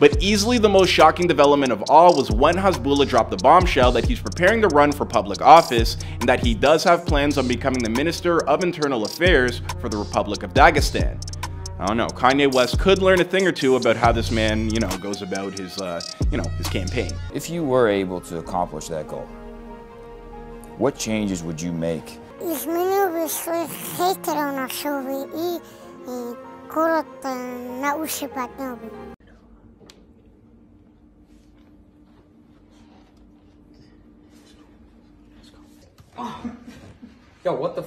But easily the most shocking development of all was when Hasbulla dropped the bombshell that he's preparing to run for public office and that he does have plans on becoming the Minister of Internal Affairs for the Republic of Dagestan. I don't know. Kanye West could learn a thing or two about how this man, you know, goes about his, uh, you know, his campaign. If you were able to accomplish that goal, what changes would you make? Yo, what the